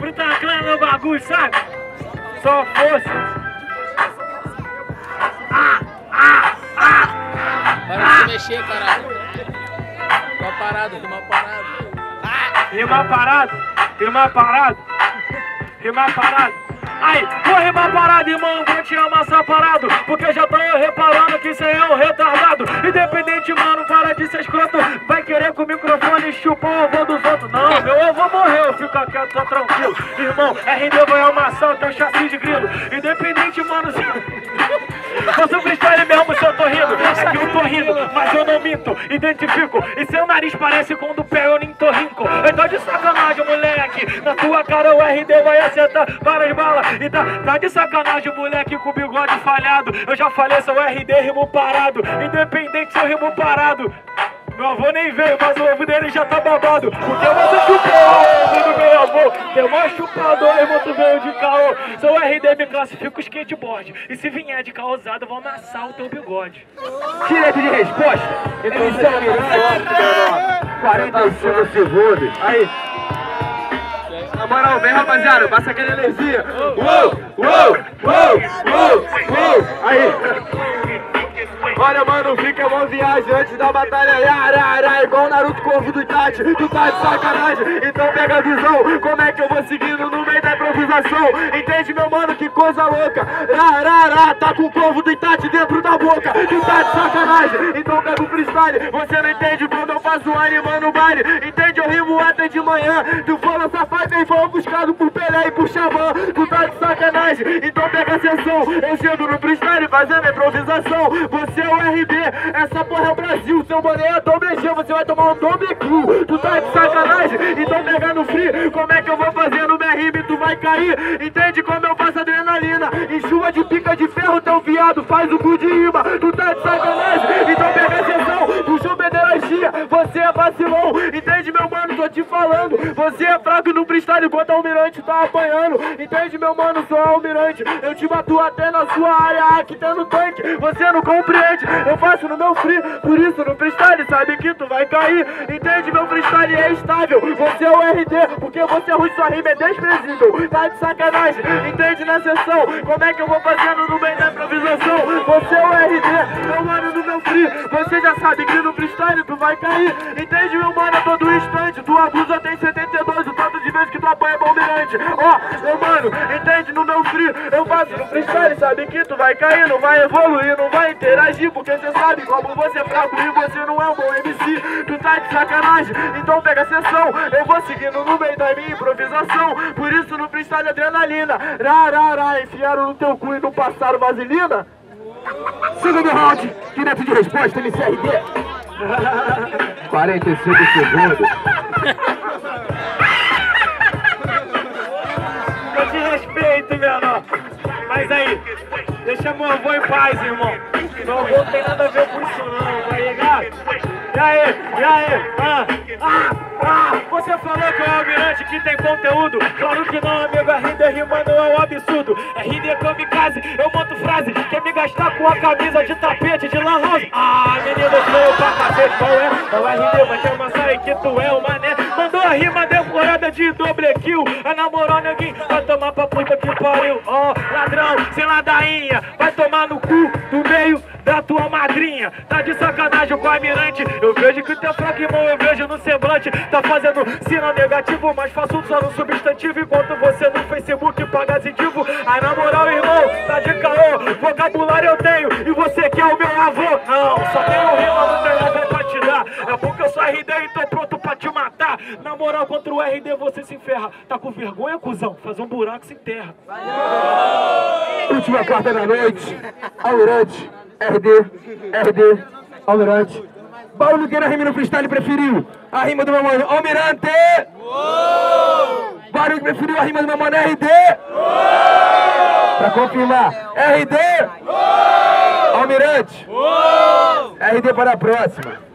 pro taclando no bagulho, sabe? Só força. Para de se mexer, caralho. Uma parada, uma parada. Rimar parado, rimar parado, rimar parado. Aí, vou rimar parado, irmão, vou te amassar parado Porque já tô reparando que cê é um retardado Independente, com o microfone chupar o avô dos outros. Não, meu avô morreu, fica quieto, tá tranquilo. Irmão, RD vai amassar o teu chassi de grilo. Independente, mano, se... Faço freestyle mesmo se eu tô rindo. É que eu tô rindo, mas eu não minto. Identifico, e seu nariz parece com o do pé, eu nem tô rinco. Eu tô de sacanagem, moleque. Na tua cara o RD vai acertar várias balas. E tá, tá de sacanagem, moleque, com o bigode falhado. Eu já falei, sou RD, rimo parado. Independente se eu rimo parado meu avô nem veio, mas o ovo dele já tá babado Porque você chupou o ovo do meu avô Tem uma chupadora, irmão, tu veio de caô Sou RD, me classifico skateboard E se vier de carro usado, eu vou amassar o teu bigode Direito de resposta. Emissão Miranda. 45 segundos. Aí. Na moral, vem rapaziada, passa aquela energia. Uou, uou, uou, bom viagem antes da batalha. Yara, yara, igual Naruto Corvo do Itachi. Tu tá de sacanagem, então pega a visão. Como é que eu vou seguindo no meio da improvisação? Entende, meu mano, que coisa louca. Rarara, tá com o Corvo do Itachi dentro da boca. Tu tá de sacanagem, então pega o freestyle. Você não entende como eu faço animando o baile. Entende, eu rimo até de manhã. Tu fala safado e foi buscado por Pelé e por Xamã. Tu tá de sacanagem, então pega a sessão. Eu chego no freestyle fazendo improvisação. Você é o RB, essa porra é o Brasil. Seu boné é doble você vai tomar um doble cru. Tu tá de sacanagem, então pega no free. Como é que eu vou fazer no BRB? Tu vai cair. Entende como eu faço adrenalina? Em chuva de pica de ferro, teu viado faz o cu de imã. Tu tá de sacanagem, então pega a sessão. Puxou pederastia, você é vacilão. Meu? Tô te falando. Você é fraco no freestyle enquanto almirante tá apanhando. Entende, meu mano? Sou almirante. Eu te mato até na sua área, aqui tá no tanque. Você não compreende. Eu faço no meu free, por isso no freestyle sabe que tu vai cair. Entende, meu freestyle é estável. Você é o RD, porque você é ruim, sua rima é desprezível. Tá de sacanagem, entende na sessão. Como é que eu vou fazendo no meio da improvisação? Você é o RD, meu mano, no meu free. Você já sabe que no freestyle tu vai cair. Entende, meu mano, a todo instante. Tu abusa tem 72, que tu apanha bombeirante. Ó, meu mano, entende no meu free. Eu faço no freestyle, sabe que tu vai cair, não vai evoluir, não vai interagir. Porque você sabe como você é fraco e você não é um bom MC. Tu tá de sacanagem, então pega a sessão. Eu vou seguindo no meio da minha improvisação. Por isso no freestyle adrenalina. Rarara, enfiaram no teu cu e não passaram vaselina? Segundo round, direto de resposta, MCRD. 45 segundos. Paz, irmão. Não tem nada a ver com isso, não, tá ligado? E aí, e aí? Ah, ah, ah, você falou que é o almirante que tem conteúdo. Claro que não, amigo. RD rimando é um absurdo. RD kamikaze, eu monto frase. Quer me gastar com a camisa de tapete de lan house? Ah, menino feio pra qual é? É o RD, vai te amassar aí que tu é o mané. Mandou a rima decorada de doble kill. A namorar neguinho, vai tomar pra puta que pariu. Ó, ladrão, sem ladainha, vai tomar no cu do meio da tua madrinha. Tá de sacanagem com o almirante. Eu vejo que o teu fraco irmão, eu vejo no semblante. Tá fazendo sinal negativo, mas faço só no substantivo. Enquanto você no Facebook paga positivo. Aí na irmão, tá de caô. Vocabulário eu tenho e você que é o meu avô. Não, só tenho moral, contra o RD você se enferra. Tá com vergonha, cuzão? Fazer um buraco se enterra. Última quarta da noite. Almirante, RD, RD, Almirante. Paulo Nogueira rima no freestyle preferiu a rima do meu mano Almirante. Barulho preferiu a rima do meu mano RD. Pra confirmar, RD. Almirante. RD para a próxima.